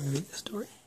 Want to read the story?